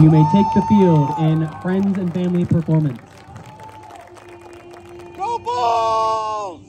You may take the field in friends and family performance. Go Bulls!